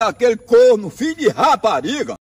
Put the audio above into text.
aquele corno, filho de rapariga.